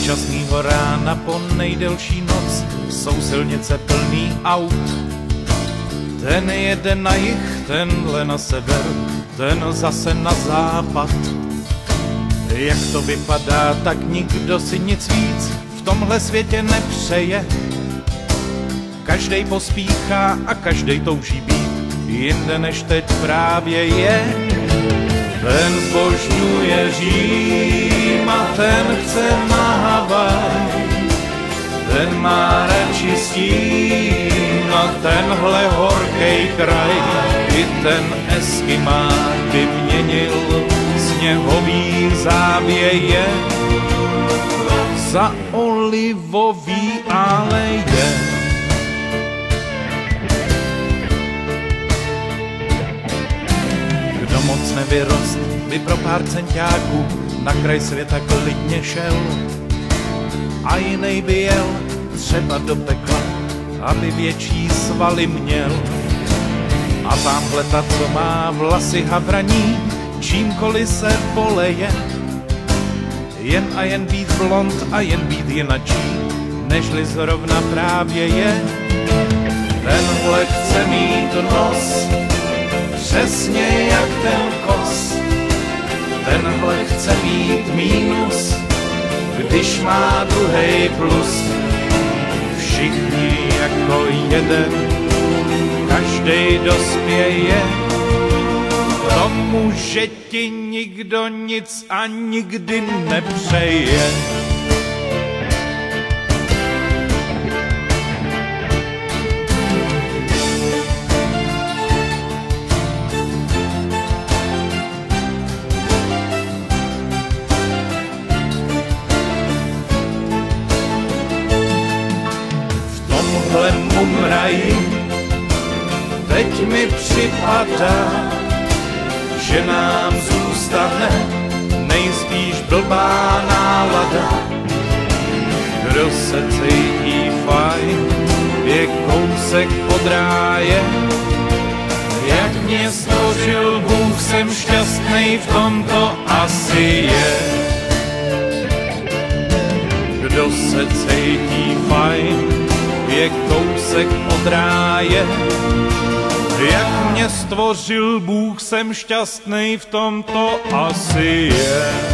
Jasnýho rána po nejdelší noc jsou silnice plný aut. Ten jede na jich, tenhle na sever, ten zase na západ. Jak to vypadá, tak nikdo si nic víc v tomhle světě nepřeje. Každej pospíchá a každej touží být jinde než teď právě je. Ten zbožňuje Řím a ten chce Havaj. Ten má radši stín a tenhle horkej kraj. I ten Eskimák vyměnil sněhový závěje za olivový aleje. Kdo moc nevyrost, by pro pár centiáků na kraj světa klidně šel. A jiný by jel třeba do pekla, aby větší svaly měl. A tamhle ta, co má vlasy havraní, čímkoliv se poleje. Jen a jen být blond a jen být jinačí, nežli zrovna právě je. Tenhle chce mít nos, přesně jak ten kos. Tenhle chce mít mínus, když má druhý plus. Všichni jako jeden, každej dospěje tomu, že ti nikdo nic a nikdy nepřeje. Mumraji teď mi připadá, že nám zůstane nejspíš blbá nálada. Kdo se cítí fajn, je kousek od ráje. Jak mě stvořil Bůh, jsem šťastný, v tom to asi je. Kdo se cítí fajn, kousek od ráje. Jak mě stvořil Bůh, jsem šťastný, v tom to asi je.